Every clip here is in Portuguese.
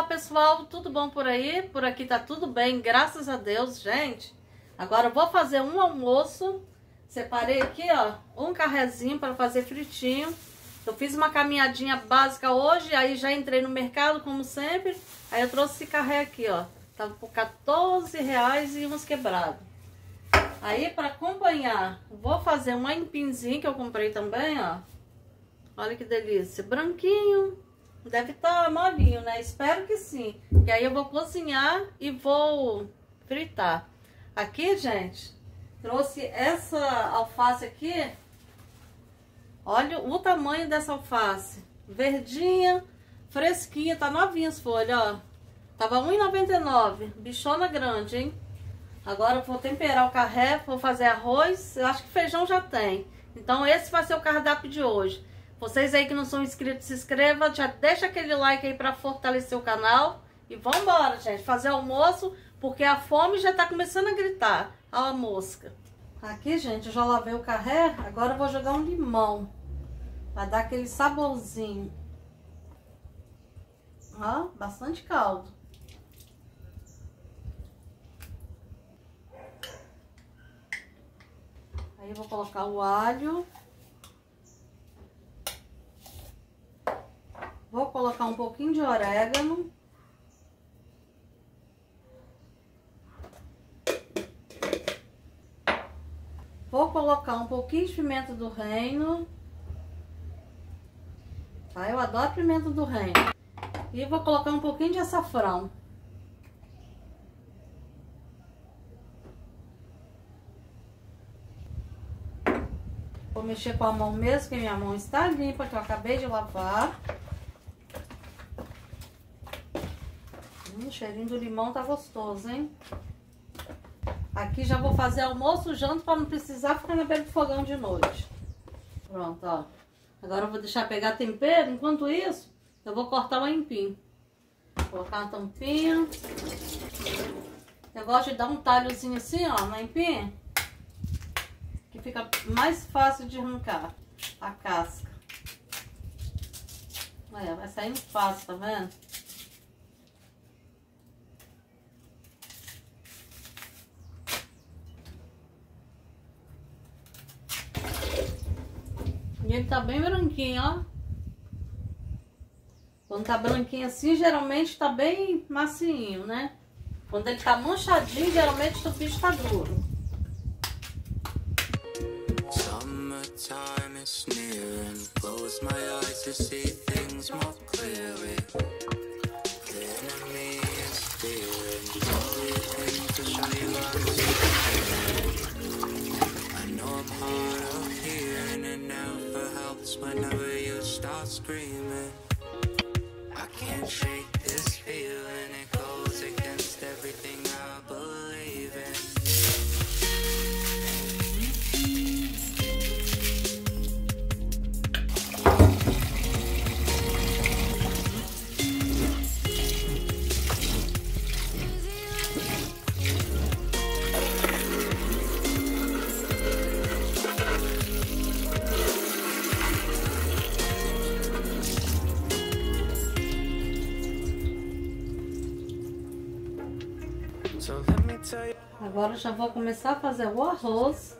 Olá pessoal, tudo bom por aí? Por aqui tá tudo bem, graças a Deus, gente. Agora eu vou fazer um almoço. Separei aqui, ó, um carrezinho para fazer fritinho. Eu fiz uma caminhadinha básica hoje, aí já entrei no mercado, como sempre. Aí eu trouxe esse carré aqui, ó. Tava por 14 reais e uns quebrados. Aí, para acompanhar, vou fazer um empinzinho que eu comprei também, ó. Olha que delícia. Branquinho, Deve estar tá molinho, né? Espero que sim. E aí eu vou cozinhar e vou fritar. Aqui, gente, trouxe essa alface aqui. Olha o tamanho dessa alface. Verdinha, fresquinha, tá novinha as folhas, ó. Tava R$1,99. Bichona grande, hein? Agora eu vou temperar o carré, vou fazer arroz. Eu acho que feijão já tem. Então esse vai ser o cardápio de hoje. Vocês aí que não são inscritos, se inscreva, já deixa aquele like aí para fortalecer o canal. E vambora, gente, fazer almoço, porque a fome já tá começando a gritar. A mosca. Aqui, gente, eu já lavei o carré, agora eu vou jogar um limão. Pra dar aquele saborzinho. Ó, bastante caldo. Aí eu vou colocar o alho. Vou colocar um pouquinho de orégano. Vou colocar um pouquinho de pimenta do reino. Tá? Eu adoro pimenta do reino. E vou colocar um pouquinho de açafrão. Vou mexer com a mão mesmo, que minha mão está limpa, que eu acabei de lavar. Cheirinho do limão tá gostoso, hein? Aqui já vou fazer almoço, janto, para não precisar ficar na beira do fogão de noite. Pronto, ó. Agora eu vou deixar pegar tempero. Enquanto isso, eu vou cortar o. Vou colocar uma tampinha. Eu gosto de dar um talhozinho assim, ó, no empim. Que fica mais fácil de arrancar a casca. Olha, vai saindo fácil, tá vendo? E ele tá bem branquinho, ó. Quando tá branquinho assim, geralmente tá bem macinho, né? Quando ele tá manchadinho, geralmente o bicho tá duro. Summertime is near and close my eyes to see things more clearly. Agora já vou começar a fazer o arroz.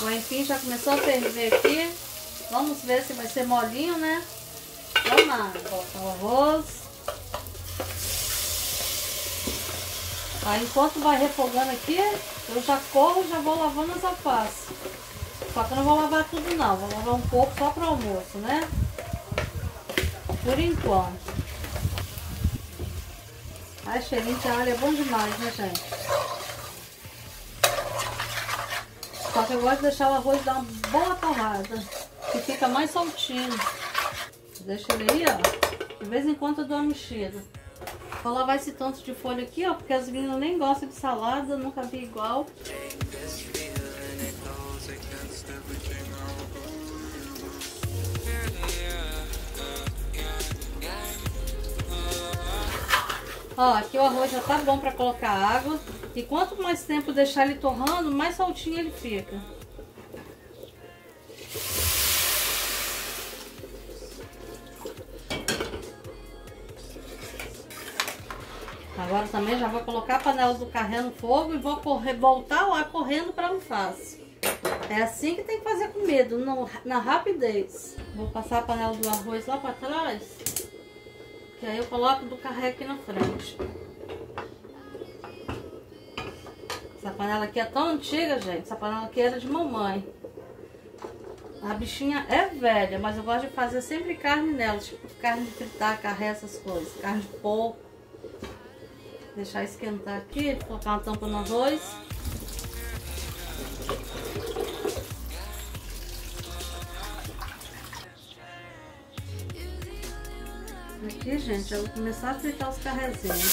O enfim já começou a ferver aqui. Vamos ver se vai ser molinho, né? Vamos lá, botar o arroz. Aí enquanto vai refogando aqui, eu já corro e já vou lavando as alfaces. Só que eu não vou lavar tudo não, vou lavar um pouco só para o almoço, né? Por enquanto. Ai, cheirinho de alho é bom demais, né, gente? Só que eu gosto de deixar o arroz dar uma boa torrada. Que fica mais soltinho. Deixa ele aí, ó. De vez em quando eu dou uma mexida. Vou lavar esse tanto de folha aqui, ó. Porque as meninas nem gostam de salada. Nunca vi igual. Ó, aqui o arroz já tá bom pra colocar água. E quanto mais tempo deixar ele torrando, mais soltinho ele fica. Agora também já vou colocar a panela do carré no fogo e vou correr, voltar lá correndo para alface. É assim que tem que fazer com medo, na rapidez. Vou passar a panela do arroz lá para trás, que aí eu coloco do carré aqui na frente. Essa panela aqui é tão antiga, gente. Essa panela aqui era de mamãe. A bichinha é velha, mas eu gosto de fazer sempre carne nela. Tipo carne de fritar, carré, essas coisas. Carne de porco. Deixar esquentar aqui, colocar uma tampa no arroz. Aqui, gente, eu vou começar a fritar os carrezinhos.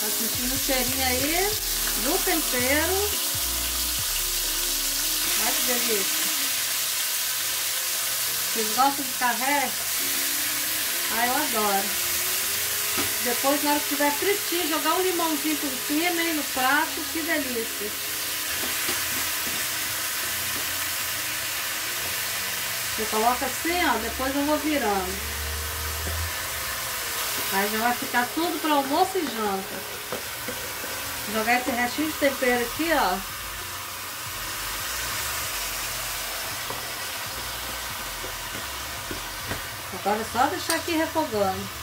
Tá sentindo o cheirinho aí do tempero. Olha que delícia. Vocês gostam de carré? Ah, eu adoro. Depois, na hora que tiver fritinho, jogar um limãozinho por cima aí no prato. Que delícia. Você coloca assim, ó. Depois eu vou virando. Aí já vai ficar tudo para almoço e janta. Jogar esse restinho de tempero aqui, ó. Agora é só deixar aqui refogando.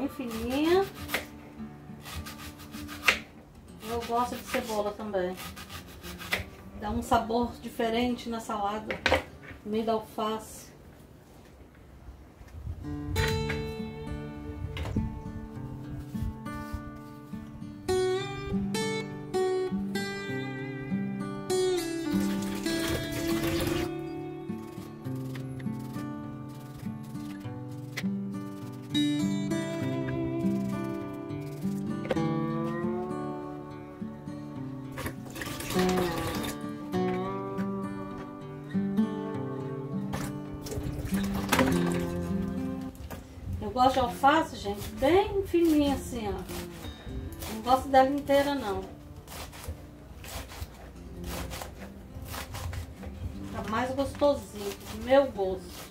Bem fininha. Eu gosto de cebola também. Dá um sabor diferente na salada. No meio da alface. Gosto de alface, gente, bem fininha assim, ó. Não gosto dela inteira, não. Fica mais gostosinho, do meu gosto.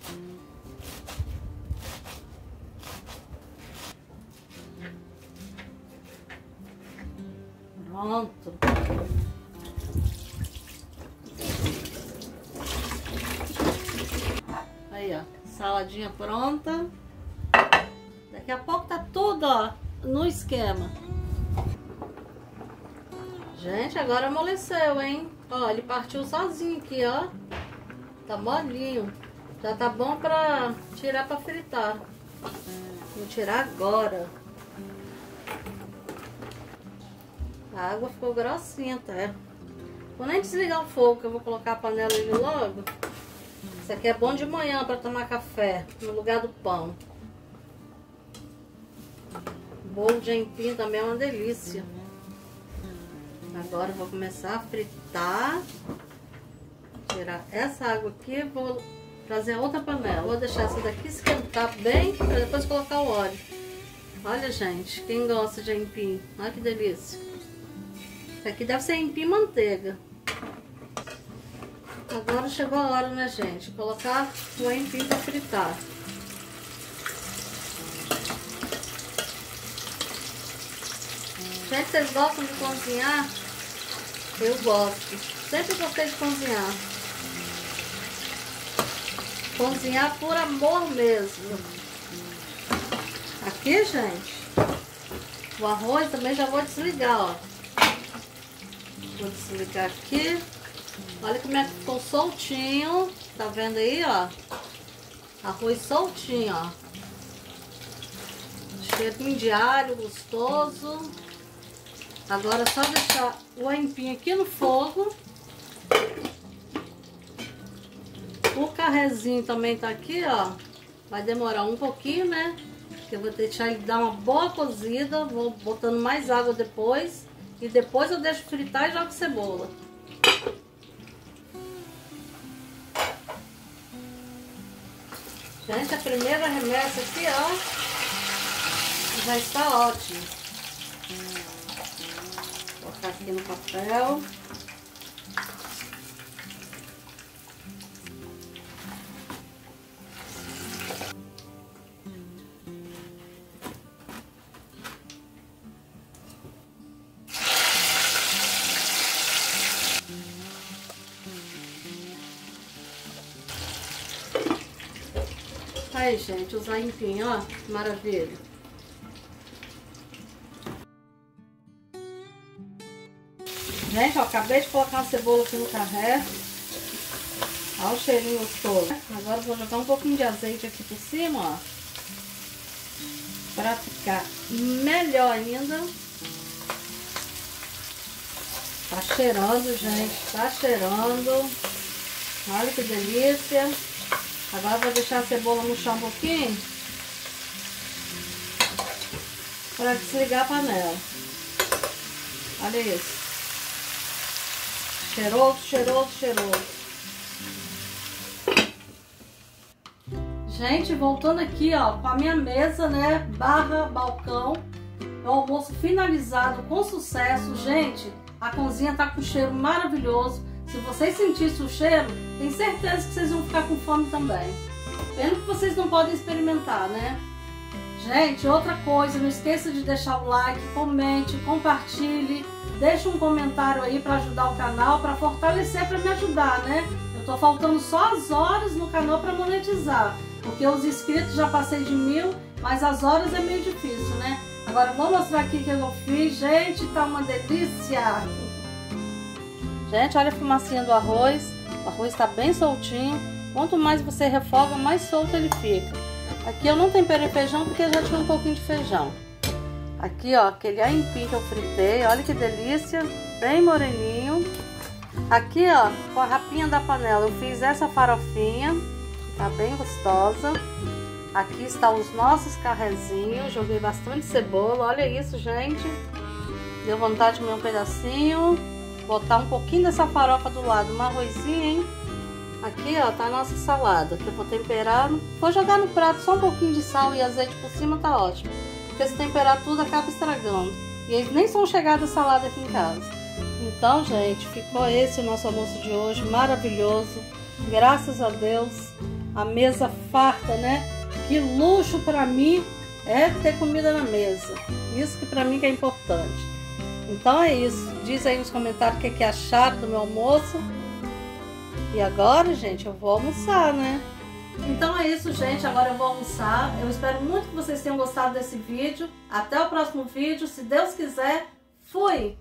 Pronto. Aí, ó, saladinha pronta. Daqui a pouco tá tudo, ó, no esquema. Gente, agora amoleceu, hein? Ó, ele partiu sozinho aqui, ó. Tá molinho. Já tá bom pra tirar pra fritar. Vou tirar agora. A água ficou grossinha até. Vou nem desligar o fogo, que eu vou colocar a panela ali logo. Isso aqui é bom de manhã para tomar café, no lugar do pão. Bolo de empim também é uma delícia. Agora vou começar a fritar. Tirar essa água aqui vou trazer outra panela. Vou deixar essa daqui esquentar bem para depois colocar o óleo. Olha, gente, quem gosta de empim, olha que delícia. Isso aqui deve ser empim manteiga. Agora chegou a hora, né, gente? Colocar o empim para fritar. Gente, vocês gostam de cozinhar? Eu gosto. Sempre gostei de cozinhar. Cozinhar por amor mesmo. Aqui, gente, o arroz também já vou desligar, ó. Vou desligar aqui. Olha como é que ficou soltinho. Tá vendo aí, ó? Arroz soltinho, ó. Cheirinho de alho gostoso. Agora é só deixar o aipim aqui no fogo. carrezinho também tá aqui, ó. Vai demorar um pouquinho, né? Que eu vou deixar ele dar uma boa cozida. Vou botando mais água depois. E depois eu deixo fritar e jogo cebola. Gente, a primeira remessa aqui, ó, já está ótima. Aqui no papel. Aí, gente, os aipim, ó, maravilha. Gente, ó, acabei de colocar a cebola aqui no carré. Olha o cheirinho gostoso. Agora vou jogar um pouquinho de azeite aqui por cima, ó. Pra ficar melhor ainda. Tá cheirando, gente. Tá cheirando. Olha que delícia. Agora vou deixar a cebola murchar um pouquinho. Para desligar a panela. Olha isso. Cheiroso, cheiroso, cheiroso. Gente, voltando aqui, ó, com a minha mesa, né, barra balcão. É o almoço finalizado com sucesso. Gente, a cozinha tá com cheiro maravilhoso. Se vocês sentissem o cheiro, tenho certeza que vocês vão ficar com fome também. Pena que vocês não podem experimentar, né? Gente, outra coisa, não esqueça de deixar o like, comente, compartilhe, deixe um comentário aí para ajudar o canal, para fortalecer, para me ajudar, né? Eu tô faltando só as horas no canal para monetizar, porque os inscritos já passei de mil, mas as horas é meio difícil, né? Agora vou mostrar aqui o que eu fiz, gente, tá uma delícia! Gente, olha a fumacinha do arroz. O arroz está bem soltinho. Quanto mais você refoga, mais solto ele fica. Aqui eu não temperei feijão porque já tinha um pouquinho de feijão. Aqui, ó, aquele aipim que eu fritei. Olha que delícia. Bem moreninho. Aqui, ó, com a rapinha da panela, eu fiz essa farofinha. Tá bem gostosa. Aqui estão os nossos carrezinhos. Joguei bastante cebola. Olha isso, gente. Deu vontade de comer um pedacinho botar um pouquinho dessa farofa do lado, um arrozinho, hein? Aqui, ó, tá a nossa salada, que eu vou temperar. Vou jogar no prato só um pouquinho de sal e azeite por cima, tá ótimo. Porque se temperar tudo, acaba estragando. E eles nem são chegados a salada aqui em casa. Então, gente, ficou esse o nosso almoço de hoje, maravilhoso. Graças a Deus, a mesa farta, né? Que luxo pra mim é ter comida na mesa. Isso que pra mim que é importante. Então é isso. Diz aí nos comentários o que, é que acharam do meu almoço. E agora, gente, eu vou almoçar, né? Então é isso, gente. Agora eu vou almoçar. Eu espero muito que vocês tenham gostado desse vídeo. Até o próximo vídeo. Se Deus quiser, fui!